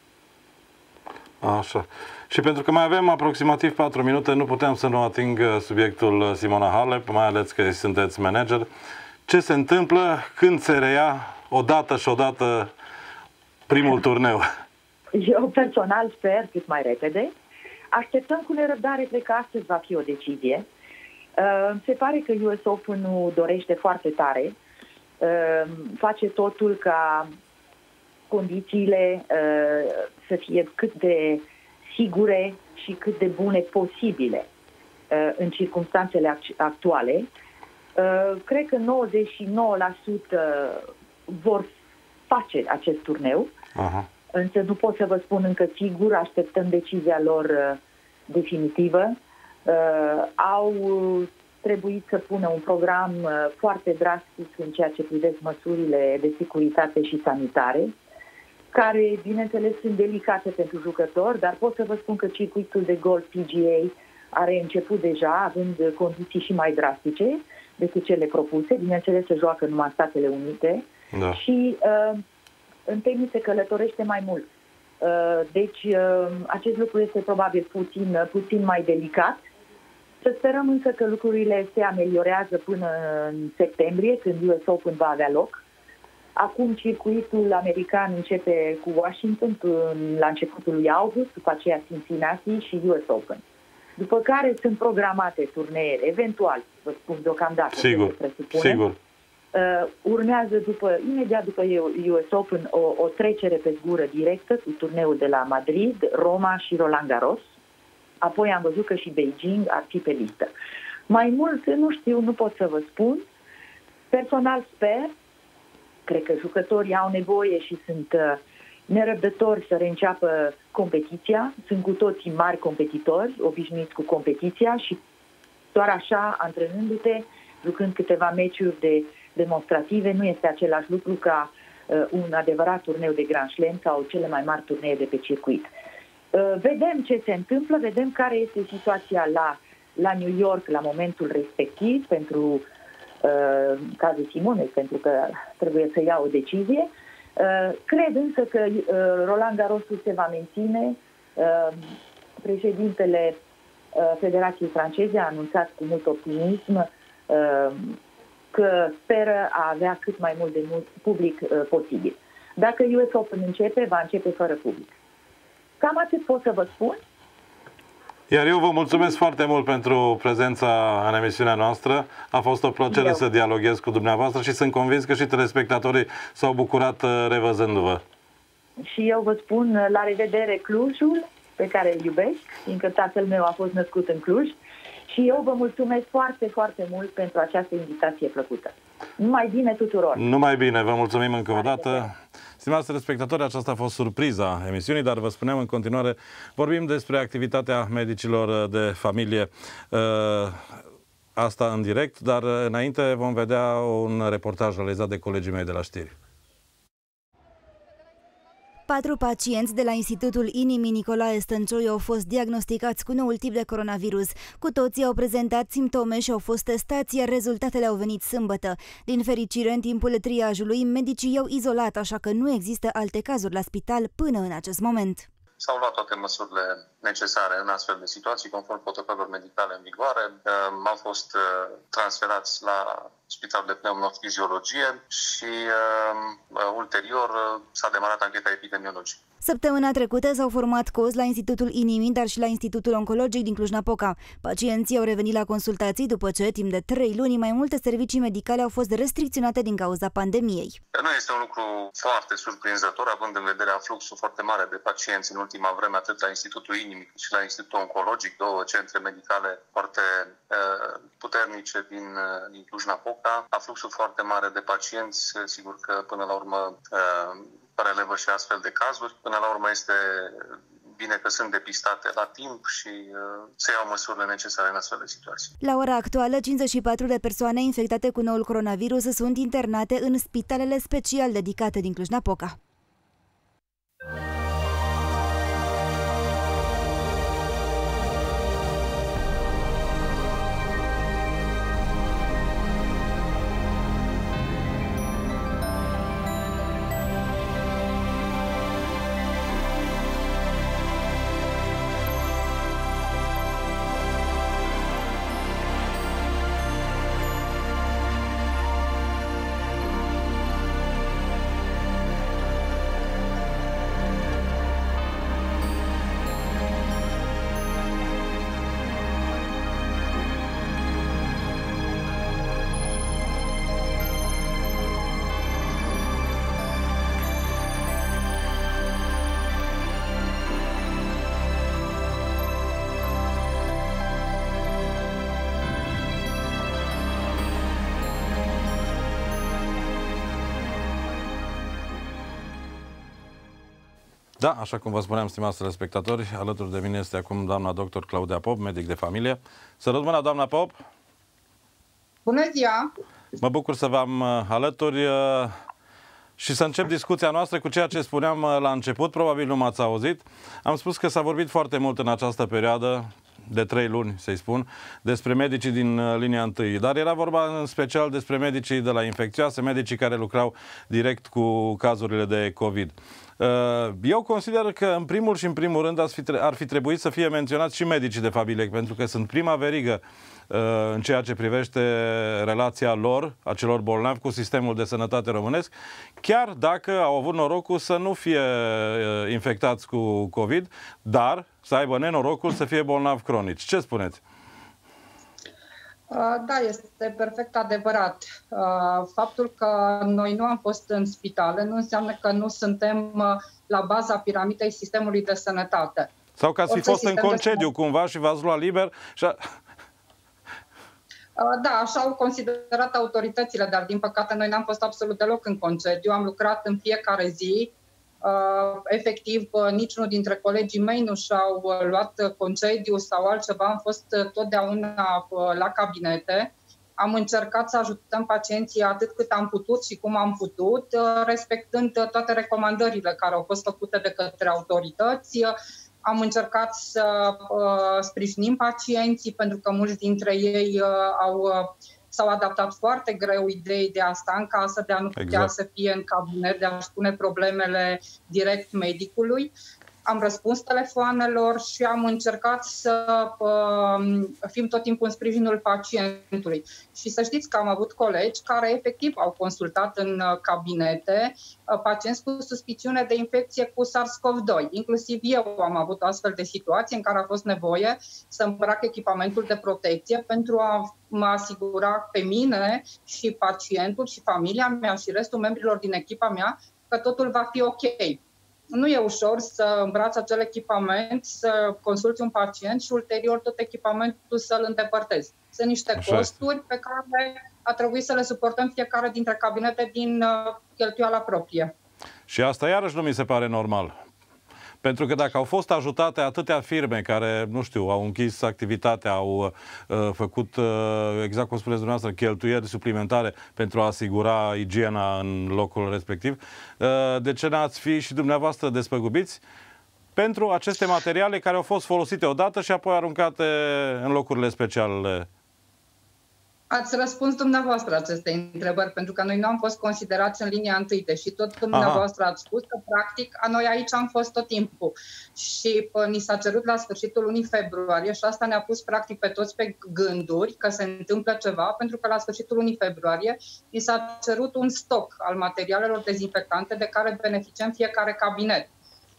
Așa. Și pentru că mai avem aproximativ 4 minute, nu putem să nu ating subiectul Simona Halep, mai ales că sunteți manager ce se întâmplă când se reia odată și odată primul turneu? Eu personal sper cât mai repede. Așteptăm cu nerăbdare, cred că astăzi va fi o decizie. Uh, se pare că US Open nu dorește foarte tare. Uh, face totul ca condițiile uh, să fie cât de sigure și cât de bune posibile uh, în circunstanțele actuale. Uh, cred că 99% vor face acest turneu, Aha. însă nu pot să vă spun încă sigur, așteptăm decizia lor uh, definitivă. Uh, au trebuit să pună un program foarte drastic în ceea ce privesc măsurile de securitate și sanitare, care, bineînțeles, sunt delicate pentru jucători, dar pot să vă spun că circuitul de golf PGA are început deja, având condiții și mai drastice decât cele propuse. Bineînțeles, se joacă numai Statele Unite da. și uh, în tenis se călătorește mai mult. Uh, deci, uh, acest lucru este probabil puțin, uh, puțin mai delicat. Să sperăm însă că lucrurile se ameliorează până în septembrie, când US Open va avea loc. Acum circuitul american începe cu Washington la începutul lui august, după aceea Cincinnati și US Open. După care sunt programate turnee, eventual, vă spun deocamdată, sigur, sigur. Uh, urmează după, imediat după US Open o, o trecere pe zgură directă cu turneul de la Madrid, Roma și Roland Garros. Apoi am văzut că și Beijing ar fi pe listă. Mai mult, nu știu, nu pot să vă spun. Personal sper, cred că jucătorii au nevoie și sunt uh, nerăbdători să reînceapă competiția. Sunt cu toții mari competitori, obișnuiți cu competiția și doar așa, antrenându-te, jucând câteva meciuri de demonstrative, nu este același lucru ca uh, un adevărat turneu de Grand Slam sau cele mai mari turnee de pe circuit. Uh, vedem ce se întâmplă, vedem care este situația la, la New York la momentul respectiv pentru uh, cazul Simonei, pentru că trebuie să ia o decizie. Uh, cred însă că uh, Roland Garros se va menține. Uh, președintele Federației franceze a anunțat cu mult optimism că speră a avea cât mai mult de mult public posibil. Dacă US Open începe, va începe fără public. Cam atât pot să vă spun. Iar eu vă mulțumesc foarte mult pentru prezența în emisiunea noastră. A fost o plăcere eu. să dialoghez cu dumneavoastră și sunt convins că și telespectatorii s-au bucurat uh, revăzându-vă. Și eu vă spun uh, la revedere Clujul, pe care îl iubesc, fiindcă tatăl meu a fost născut în Cluj. Și eu vă mulțumesc foarte, foarte mult pentru această invitație plăcută. Numai bine tuturor! Numai bine, vă mulțumim încă o dată! Stimați respectatori, aceasta a fost surpriza emisiunii, dar vă spuneam în continuare, vorbim despre activitatea medicilor de familie. Uh, asta în direct, dar înainte vom vedea un reportaj realizat de colegii mei de la știri. Patru pacienți de la Institutul Inimii Nicolae Stăncioi au fost diagnosticați cu noul tip de coronavirus. Cu toții au prezentat simptome și au fost testați, iar rezultatele au venit sâmbătă. Din fericire, în timpul triajului, medicii i-au izolat, așa că nu există alte cazuri la spital până în acest moment. S-au luat toate măsurile necesare în astfel de situații, conform protocolelor medicale în vigoare. Ehm, au fost eh, transferați la Spitalul de Pneumofiziologie și uh, ulterior uh, s-a demarat ancheta epidemiologică. Săptămâna trecută s-au format cozi la Institutul Inimii, dar și la Institutul Oncologic din Cluj-Napoca. Pacienții au revenit la consultații după ce, timp de trei luni, mai multe servicii medicale au fost restricționate din cauza pandemiei. Nu este un lucru foarte surprinzător, având în vedere fluxul foarte mare de pacienți în ultima vreme, atât la Institutul Inimii cât și la Institutul Oncologic, două centre medicale foarte uh, puternice din, uh, din Cluj-Napoca. Afluxul foarte mare de pacienți, sigur că până la urmă uh, relevă și astfel de cazuri. Până la urmă este bine că sunt depistate la timp și uh, se iau măsurile necesare în astfel de situații. La ora actuală, 54 de persoane infectate cu noul coronavirus sunt internate în spitalele special dedicate din Cluj-Napoca. Da, așa cum vă spuneam, stimați telespectatori, alături de mine este acum doamna doctor Claudia Pop, medic de familie. Să răzmâna, doamna Pop! Bună ziua! Mă bucur să vă am uh, alături uh, și să încep discuția noastră cu ceea ce spuneam uh, la început, probabil nu m-ați auzit. Am spus că s-a vorbit foarte mult în această perioadă, de trei luni, să-i spun, despre medicii din linia întâi. Dar era vorba în special despre medicii de la infecțioase, medicii care lucrau direct cu cazurile de COVID. Uh, eu consider că, în primul și în primul rând, ar fi trebuit să fie menționați și medicii de familie, pentru că sunt prima verigă uh, în ceea ce privește relația lor, a celor bolnavi, cu sistemul de sănătate românesc, chiar dacă au avut norocul să nu fie uh, infectați cu COVID, dar să aibă nenorocul să fie bolnavi cronici. Ce spuneți? Da, este perfect adevărat. Faptul că noi nu am fost în spitale nu înseamnă că nu suntem la baza piramidei sistemului de sănătate. Sau că ați fi fost în concediu de... cumva și v-ați luat liber și... Da, așa au considerat autoritățile, dar din păcate noi n-am fost absolut deloc în concediu. Am lucrat în fiecare zi, Uh, efectiv, uh, niciunul dintre colegii mei nu și-au uh, luat concediu sau altceva. Am fost totdeauna la cabinete. Am încercat să ajutăm pacienții atât cât am putut și cum am putut, respectând toate recomandările care au fost făcute de către autorități. Am încercat să sprijinim pacienții pentru că mulți dintre ei au s-au adaptat foarte greu ideii de a sta în casă, de a nu putea exact. să fie în cabinet, de a-și pune problemele direct medicului am răspuns telefoanelor și am încercat să uh, fim tot timpul în sprijinul pacientului. Și să știți că am avut colegi care efectiv au consultat în uh, cabinete uh, pacienți cu suspiciune de infecție cu SARS-CoV-2. Inclusiv eu am avut astfel de situații în care a fost nevoie să îmbrac echipamentul de protecție pentru a mă asigura pe mine și pacientul și familia mea și restul membrilor din echipa mea că totul va fi ok nu e ușor să îmbrați acel echipament, să consulți un pacient și ulterior tot echipamentul să-l îndepărtezi. Sunt niște Așa costuri este. pe care a trebuit să le suportăm fiecare dintre cabinete din uh, cheltuiala proprie. Și asta iarăși nu mi se pare normal. Pentru că dacă au fost ajutate atâtea firme care, nu știu, au închis activitatea, au uh, făcut, uh, exact cum spuneți dumneavoastră, cheltuieli suplimentare pentru a asigura igiena în locul respectiv, uh, de ce n-ați fi și dumneavoastră despăgubiți pentru aceste materiale care au fost folosite odată și apoi aruncate în locurile speciale ați răspuns dumneavoastră aceste întrebări, pentru că noi nu am fost considerați în linia întâi, deși tot dumneavoastră Aha. ați spus că, practic, noi aici am fost tot timpul. Și pă, ni s-a cerut la sfârșitul lunii februarie și asta ne-a pus, practic, pe toți pe gânduri că se întâmplă ceva, pentru că la sfârșitul lunii februarie ni s-a cerut un stoc al materialelor dezinfectante de care beneficiem fiecare cabinet.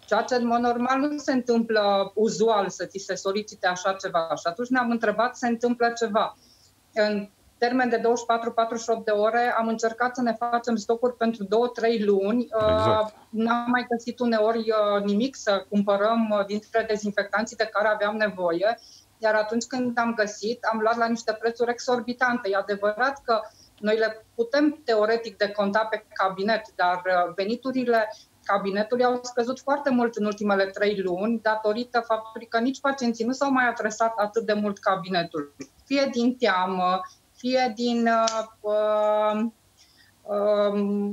Ceea ce, în mod normal, nu se întâmplă uzual să ți se solicite așa ceva. Și atunci ne-am întrebat, se întâmplă ceva. În termen de 24-48 de ore am încercat să ne facem stocuri pentru 2-3 luni. Exact. Uh, n-am mai găsit uneori uh, nimic să cumpărăm uh, dintre dezinfectanții de care aveam nevoie. Iar atunci când am găsit, am luat la niște prețuri exorbitante. E adevărat că noi le putem teoretic deconta pe cabinet, dar veniturile cabinetului au scăzut foarte mult în ultimele trei luni datorită faptului că nici pacienții nu s-au mai adresat atât de mult cabinetul. Fie din teamă, fie din uh, uh,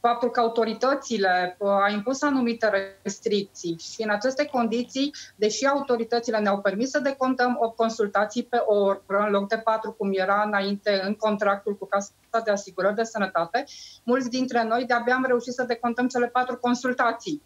faptul că autoritățile uh, au impus anumite restricții și în aceste condiții, deși autoritățile ne-au permis să decontăm o consultații pe oră în loc de patru, cum era înainte în contractul cu Casa de Asigurări de Sănătate, mulți dintre noi de-abia am reușit să decontăm cele patru consultații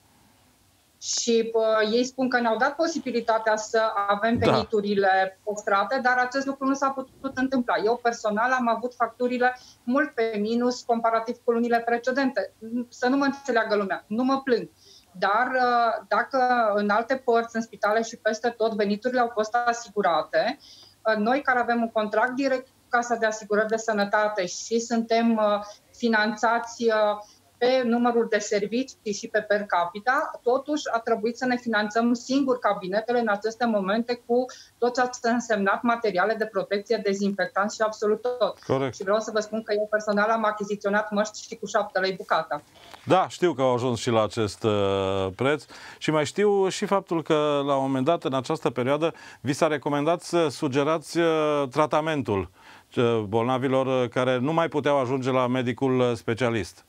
și uh, ei spun că ne-au dat posibilitatea să avem da. veniturile da. păstrate, dar acest lucru nu s-a putut întâmpla. Eu personal am avut facturile mult pe minus comparativ cu lunile precedente. Să nu mă înțeleagă lumea, nu mă plâng. Dar uh, dacă în alte părți, în spitale și peste tot, veniturile au fost asigurate, uh, noi care avem un contract direct cu Casa de Asigurări de Sănătate și suntem uh, finanțați uh, pe numărul de servicii și pe per capita, totuși a trebuit să ne finanțăm singur cabinetele în aceste momente cu tot ce a însemnat materiale de protecție, dezinfectanți și absolut tot. Corect. Și vreau să vă spun că eu personal am achiziționat măști și cu șapte lei bucata. Da, știu că au ajuns și la acest uh, preț și mai știu și faptul că la un moment dat, în această perioadă, vi s-a recomandat să sugerați uh, tratamentul uh, bolnavilor uh, care nu mai puteau ajunge la medicul uh, specialist.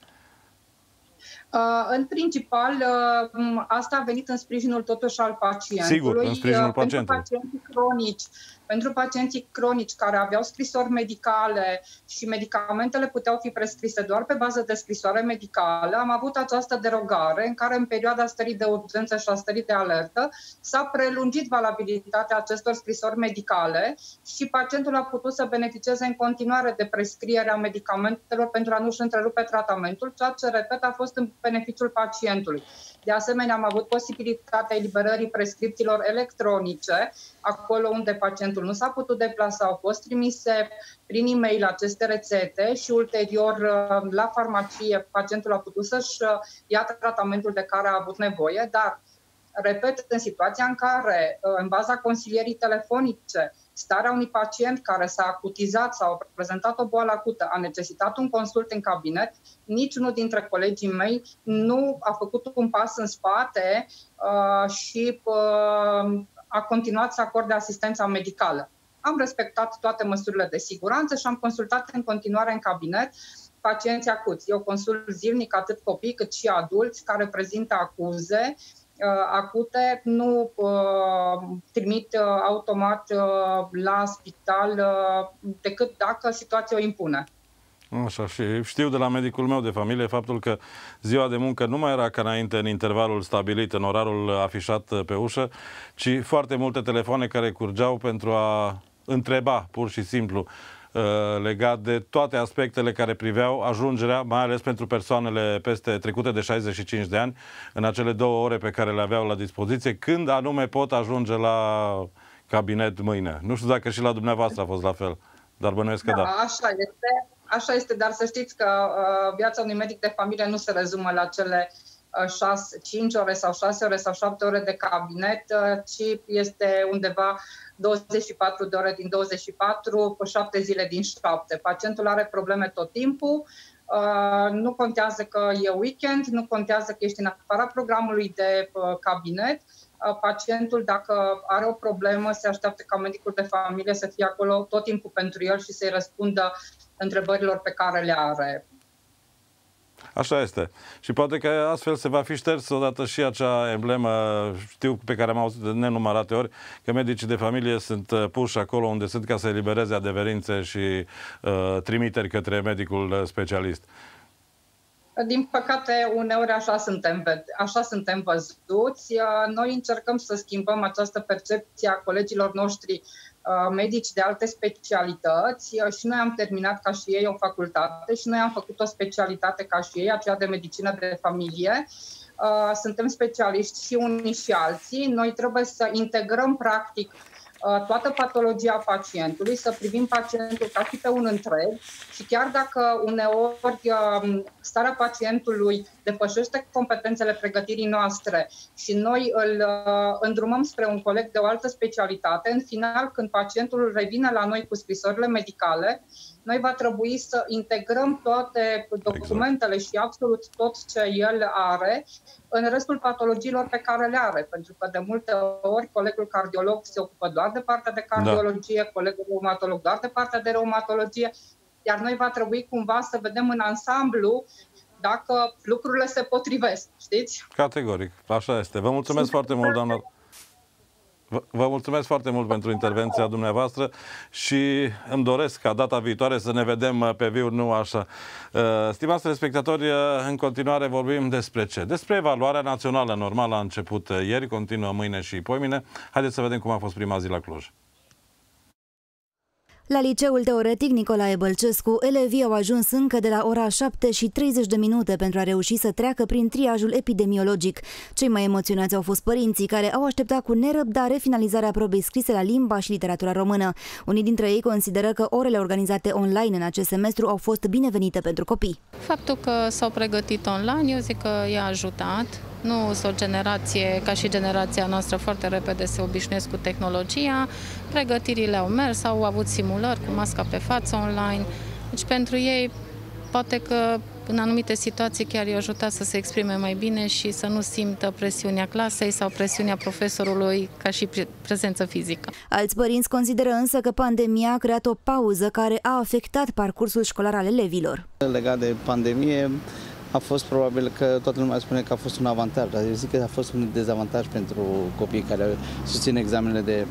Uh, în principal, uh, asta a venit în sprijinul totuși al pacientului. Sigur, în sprijinul pacientului. Pentru pacienții cronici pentru pacienții cronici care aveau scrisori medicale și medicamentele puteau fi prescrise doar pe bază de scrisoare medicală, am avut această derogare în care în perioada stării de urgență și a stării de alertă s-a prelungit valabilitatea acestor scrisori medicale și pacientul a putut să beneficieze în continuare de prescrierea medicamentelor pentru a nu-și întrerupe tratamentul, ceea ce, repet, a fost în beneficiul pacientului. De asemenea, am avut posibilitatea eliberării prescripțiilor electronice, acolo unde pacientul nu s-a putut deplasa, au fost trimise prin e-mail aceste rețete și ulterior uh, la farmacie pacientul a putut să-și uh, ia tratamentul de care a avut nevoie, dar repet, în situația în care, uh, în baza consilierii telefonice, starea unui pacient care s-a acutizat sau a prezentat o boală acută, a necesitat un consult în cabinet, niciunul dintre colegii mei nu a făcut un pas în spate uh, și uh, a continuat să acorde asistența medicală. Am respectat toate măsurile de siguranță și am consultat în continuare în cabinet pacienți acuți. Eu consult zilnic atât copii cât și adulți care prezintă acuze uh, acute, nu uh, trimit uh, automat uh, la spital uh, decât dacă situația o impune. Așa, și știu de la medicul meu de familie faptul că ziua de muncă nu mai era ca înainte în intervalul stabilit, în orarul afișat pe ușă, ci foarte multe telefoane care curgeau pentru a întreba, pur și simplu, uh, legat de toate aspectele care priveau ajungerea, mai ales pentru persoanele peste trecute de 65 de ani, în acele două ore pe care le aveau la dispoziție, când anume pot ajunge la cabinet mâine. Nu știu dacă și la dumneavoastră a fost la fel, dar bănuiesc că da. da. Așa este. Așa este, dar să știți că uh, viața unui medic de familie nu se rezumă la cele uh, 6, 5 ore sau 6 ore sau 7 ore de cabinet, uh, ci este undeva 24 de ore din 24, 7 zile din 7. Pacientul are probleme tot timpul, Uh, nu contează că e weekend, nu contează că ești în afara programului de uh, cabinet. Uh, pacientul, dacă are o problemă, se așteaptă ca medicul de familie să fie acolo tot timpul pentru el și să-i răspundă întrebărilor pe care le are. Așa este. Și poate că astfel se va fi șters odată și acea emblemă, știu pe care am auzit de nenumărate ori, că medicii de familie sunt uh, puși acolo unde sunt ca să elibereze adeverințe și uh, trimiteri către medicul uh, specialist. Din păcate, uneori așa suntem, așa suntem văzuți. Uh, noi încercăm să schimbăm această percepție a colegilor noștri Uh, medici de alte specialități uh, și noi am terminat ca și ei o facultate și noi am făcut o specialitate ca și ei, aceea de medicină de familie. Uh, suntem specialiști și unii și alții. Noi trebuie să integrăm practic Uh, toată patologia pacientului, să privim pacientul ca și pe un întreg și chiar dacă uneori um, starea pacientului depășește competențele pregătirii noastre și noi îl uh, îndrumăm spre un coleg de o altă specialitate, în final, când pacientul revine la noi cu scrisorile medicale, noi va trebui să integrăm toate documentele exact. și absolut tot ce el are în restul patologiilor pe care le are, pentru că de multe ori colegul cardiolog se ocupă doar de partea de cardiologie, da. colegul reumatolog doar de partea de reumatologie, iar noi va trebui cumva să vedem în ansamblu dacă lucrurile se potrivesc, știți? Categoric, așa este. Vă mulțumesc Sunt foarte mult, doamna. Vă mulțumesc foarte mult pentru intervenția dumneavoastră și îmi doresc ca data viitoare să ne vedem uh, pe viu, nu așa. Uh, stimați respectatori, uh, în continuare vorbim despre ce? Despre evaluarea națională normală a început ieri, continuă mâine și poimine. Haideți să vedem cum a fost prima zi la Cluj. La liceul teoretic Nicolae Bălcescu, elevii au ajuns încă de la ora 7 și 30 de minute pentru a reuși să treacă prin triajul epidemiologic. Cei mai emoționați au fost părinții, care au așteptat cu nerăbdare finalizarea probei scrise la limba și literatura română. Unii dintre ei consideră că orele organizate online în acest semestru au fost binevenite pentru copii. Faptul că s-au pregătit online, eu zic că i-a ajutat nu sunt o generație, ca și generația noastră, foarte repede se obișnuiesc cu tehnologia. Pregătirile au mers, au avut simulări cu masca pe față online. Deci pentru ei, poate că în anumite situații chiar i-a ajutat să se exprime mai bine și să nu simtă presiunea clasei sau presiunea profesorului ca și prezență fizică. Alți părinți consideră însă că pandemia a creat o pauză care a afectat parcursul școlar al elevilor. Legat de pandemie, a fost probabil că toată lumea spune că a fost un avantaj, dar eu zic că a fost un dezavantaj pentru copiii care susțin examenele de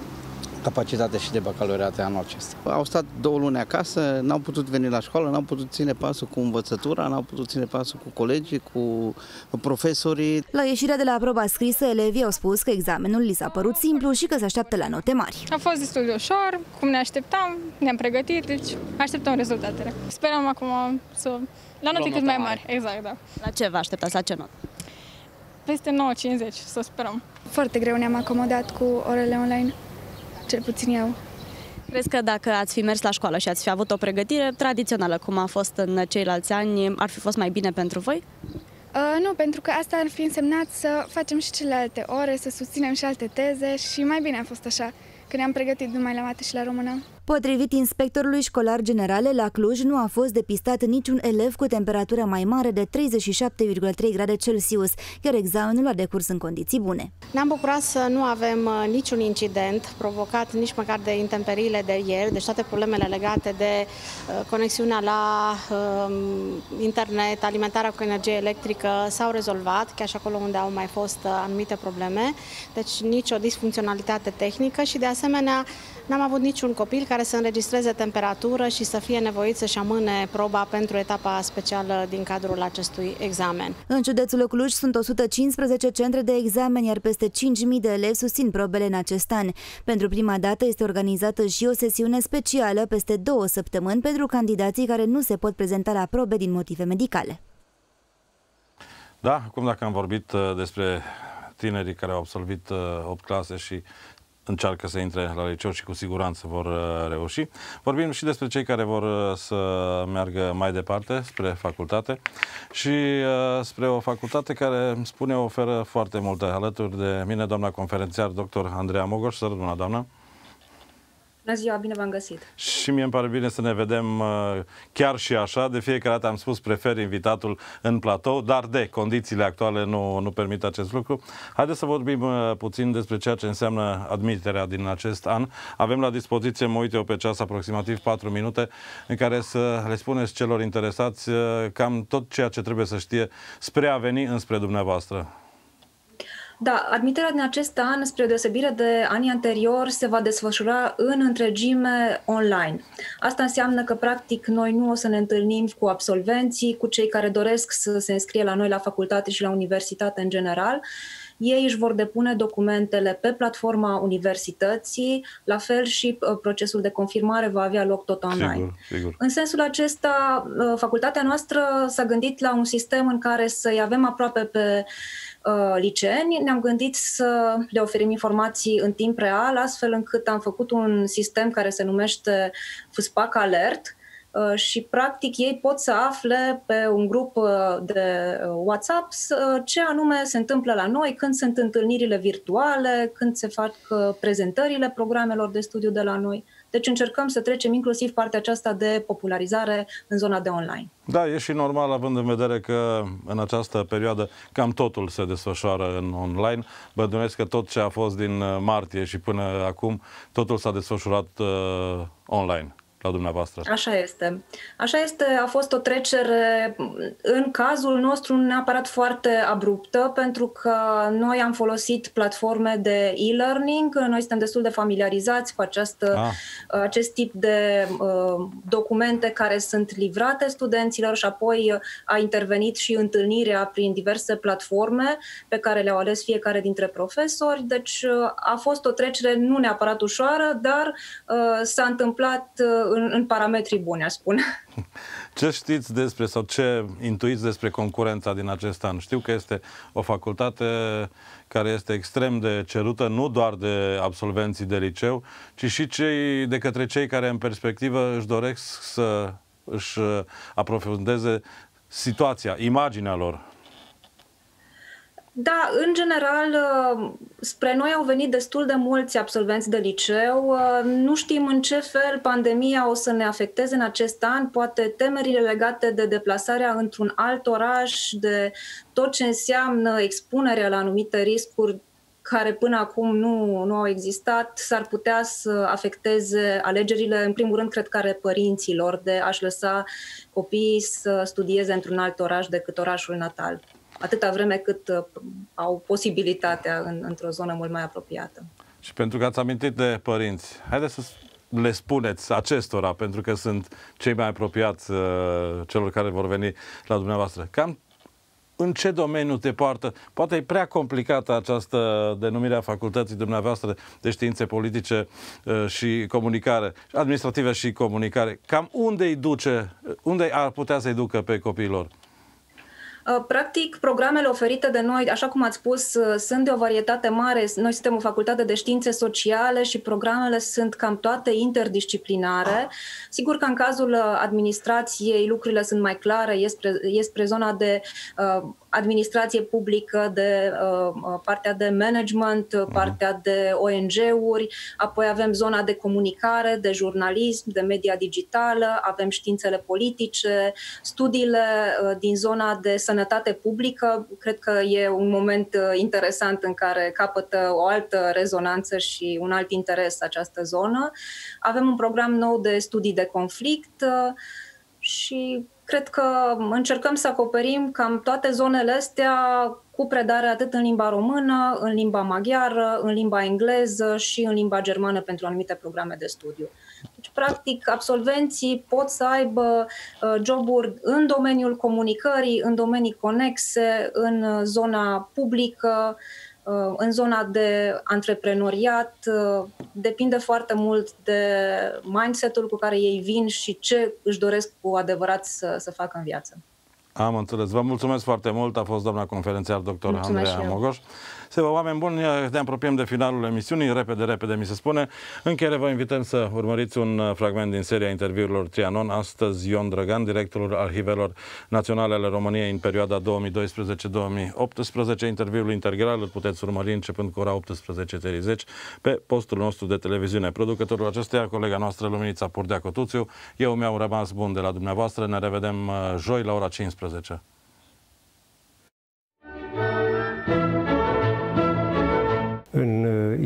capacitate și de bacalaureate anul acesta. Au stat două luni acasă, n-au putut veni la școală, n-au putut ține pasul cu învățătura, n-au putut ține pasul cu colegii, cu profesorii. La ieșirea de la proba scrisă, elevii au spus că examenul li s-a părut simplu și că se așteaptă la note mari. A fost destul de ușor, cum ne așteptam, ne-am pregătit, deci așteptăm rezultatele. Sperăm acum să la note cât mai mari, exact, da. La ce vă așteptați? La ce notă? Peste 9-50, să sperăm. Foarte greu ne-am acomodat cu orele online, cel puțin eu. Crezi că dacă ați fi mers la școală și ați fi avut o pregătire tradițională, cum a fost în ceilalți ani, ar fi fost mai bine pentru voi? Uh, nu, pentru că asta ar fi însemnat să facem și celelalte ore, să susținem și alte teze și mai bine a fost așa, că ne-am pregătit numai la mate și la română. Potrivit inspectorului școlar generale, la Cluj nu a fost depistat niciun elev cu temperatură mai mare de 37,3 grade Celsius, iar examenul a decurs în condiții bune. Ne-am bucurat să nu avem uh, niciun incident provocat nici măcar de intemperiile de ieri, deci toate problemele legate de uh, conexiunea la uh, internet, alimentarea cu energie electrică s-au rezolvat, chiar și acolo unde au mai fost uh, anumite probleme, deci nicio disfuncționalitate tehnică și de asemenea N-am avut niciun copil care să înregistreze temperatură și să fie nevoit să-și amâne proba pentru etapa specială din cadrul acestui examen. În județul Cluj sunt 115 centre de examen, iar peste 5.000 de elevi susțin probele în acest an. Pentru prima dată este organizată și o sesiune specială peste două săptămâni pentru candidații care nu se pot prezenta la probe din motive medicale. Da, acum dacă am vorbit uh, despre tinerii care au absolvit 8 uh, clase și încearcă să intre la liceu și cu siguranță vor uh, reuși. Vorbim și despre cei care vor uh, să meargă mai departe spre facultate și uh, spre o facultate care, îmi spune, oferă foarte multe. Alături de mine, doamna conferențiar, dr. Andreea Mogoș, să doamna doamna. Bună ziua, bine v-am găsit! Și mie îmi pare bine să ne vedem uh, chiar și așa. De fiecare dată am spus, prefer invitatul în platou, dar de condițiile actuale nu, nu permit acest lucru. Haideți să vorbim uh, puțin despre ceea ce înseamnă admiterea din acest an. Avem la dispoziție, mă uit eu pe ceas, aproximativ 4 minute, în care să le spuneți celor interesați uh, cam tot ceea ce trebuie să știe spre a veni înspre dumneavoastră. Da, admiterea din acest an, spre deosebire de anii anteriori, se va desfășura în întregime online. Asta înseamnă că, practic, noi nu o să ne întâlnim cu absolvenții, cu cei care doresc să se înscrie la noi la facultate și la universitate în general. Ei își vor depune documentele pe platforma universității, la fel și uh, procesul de confirmare va avea loc tot online. Sigur, sigur. În sensul acesta, uh, facultatea noastră s-a gândit la un sistem în care să-i avem aproape pe Uh, liceeni, ne-am gândit să le oferim informații în timp real, astfel încât am făcut un sistem care se numește FSPAC Alert, uh, și practic ei pot să afle pe un grup uh, de WhatsApp ce anume se întâmplă la noi, când sunt întâlnirile virtuale, când se fac prezentările programelor de studiu de la noi. Deci încercăm să trecem inclusiv partea aceasta de popularizare în zona de online. Da, e și normal având în vedere că în această perioadă cam totul se desfășoară în online. Bănuiesc că tot ce a fost din martie și până acum, totul s-a desfășurat uh, online la dumneavoastră. Așa este. Așa este, a fost o trecere în cazul nostru neapărat foarte abruptă, pentru că noi am folosit platforme de e-learning, noi suntem destul de familiarizați cu această, ah. acest tip de uh, documente care sunt livrate studenților și apoi a intervenit și întâlnirea prin diverse platforme pe care le-au ales fiecare dintre profesori, deci uh, a fost o trecere nu neapărat ușoară, dar uh, s-a întâmplat uh, în, în parametrii buni, aș spune. Ce știți despre sau ce intuiți despre concurența din acest an? Știu că este o facultate care este extrem de cerută, nu doar de absolvenții de liceu, ci și cei, de către cei care în perspectivă își doresc să își aprofundeze situația, imaginea lor da, în general, uh, spre noi au venit destul de mulți absolvenți de liceu. Uh, nu știm în ce fel pandemia o să ne afecteze în acest an, poate temerile legate de deplasarea într-un alt oraș, de tot ce înseamnă expunerea la anumite riscuri care până acum nu, nu au existat, s-ar putea să afecteze alegerile, în primul rând, cred că are părinților de a-și lăsa copiii să studieze într-un alt oraș decât orașul natal atâta vreme cât uh, au posibilitatea în, într-o zonă mult mai apropiată. Și pentru că ați amintit de părinți, haideți să le spuneți acestora, pentru că sunt cei mai apropiați uh, celor care vor veni la dumneavoastră. Cam în ce domeniu te poartă? Poate e prea complicată această denumire a facultății dumneavoastră de științe politice uh, și comunicare, administrativă și comunicare. Cam unde îi duce, unde ar putea să-i ducă pe copiilor? Uh, practic, programele oferite de noi, așa cum ați spus, uh, sunt de o varietate mare. Noi suntem o facultate de științe sociale și programele sunt cam toate interdisciplinare. Sigur că în cazul uh, administrației lucrurile sunt mai clare, e spre, e spre zona de uh, administrație publică, de uh, uh partea de management, uh, mhm. partea de ONG-uri, apoi avem zona de comunicare, de jurnalism, de media digitală, avem științele politice, studiile uh, din zona de sănătate publică. Cred că e un moment uh, interesant în care capătă o altă rezonanță și un alt interes această zonă. Avem un program nou de studii de conflict uh, și cred că încercăm să acoperim cam toate zonele astea cu predare atât în limba română, în limba maghiară, în limba engleză și în limba germană pentru anumite programe de studiu. Deci, practic, absolvenții pot să aibă uh, joburi în domeniul comunicării, în domenii conexe, în zona publică, Uh, în zona de antreprenoriat uh, depinde foarte mult de mindset-ul cu care ei vin și ce își doresc cu adevărat să, să facă în viață. Am înțeles. Vă mulțumesc foarte mult. A fost doamna conferențiar dr. Andreea Mogoș. Se vă oameni buni, ne apropiem de finalul emisiunii, repede, repede mi se spune. Încheiere vă invităm să urmăriți un fragment din seria interviurilor Trianon. Astăzi Ion Drăgan, directorul Arhivelor Naționale ale României în perioada 2012-2018. Interviul integral îl puteți urmări începând cu ora 18.30 pe postul nostru de televiziune. Producătorul acesteia, colega noastră Luminița Purdea Cotuțiu. Eu mi-au rămas bun de la dumneavoastră. Ne revedem uh, joi la ora 15.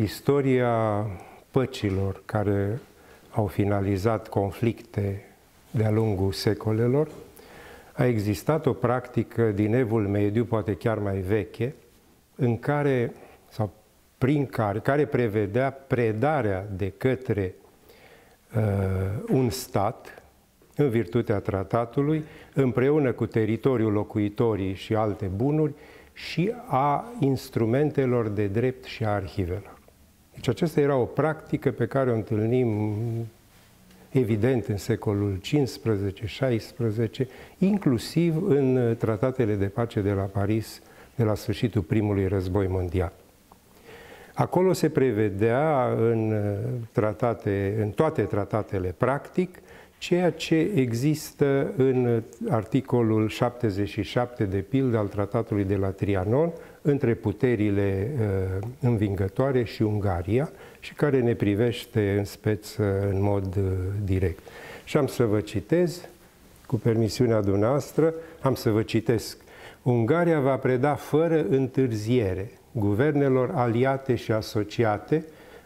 Istoria păcilor care au finalizat conflicte de-a lungul secolelor, a existat o practică din evul mediu, poate chiar mai veche, în care, sau prin care, care prevedea predarea de către uh, un stat, în virtutea tratatului, împreună cu teritoriul locuitorii și alte bunuri, și a instrumentelor de drept și a arhivelor. Deci aceasta era o practică pe care o întâlnim evident în secolul XV-XVI, inclusiv în tratatele de pace de la Paris de la sfârșitul primului război mondial. Acolo se prevedea în, tratate, în toate tratatele practic ceea ce există în articolul 77 de pildă al tratatului de la Trianon între puterile uh, învingătoare și Ungaria și care ne privește în speță în mod uh, direct. Și am să vă citez, cu permisiunea dumneavoastră, am să vă citesc. Ungaria va preda fără întârziere guvernelor aliate și asociate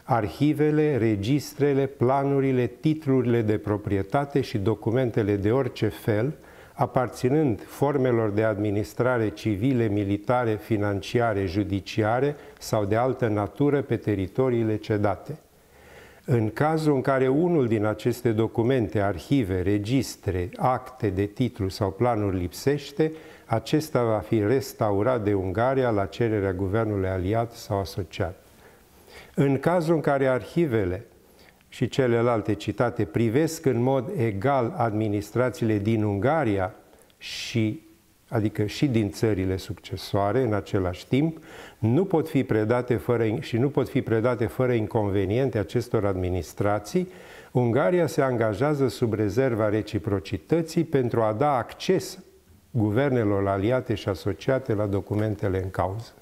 arhivele, registrele, planurile, titlurile de proprietate și documentele de orice fel, aparținând formelor de administrare civile, militare, financiare, judiciare sau de altă natură pe teritoriile cedate. În cazul în care unul din aceste documente, arhive, registre, acte de titlu sau planuri lipsește, acesta va fi restaurat de Ungaria la cererea guvernului aliat sau asociat. În cazul în care arhivele și celelalte citate privesc în mod egal administrațiile din Ungaria și adică și din țările succesoare în același timp, nu pot fi predate fără, și nu pot fi predate fără inconveniente acestor administrații, Ungaria se angajează sub rezerva reciprocității pentru a da acces guvernelor aliate și asociate la documentele în cauză.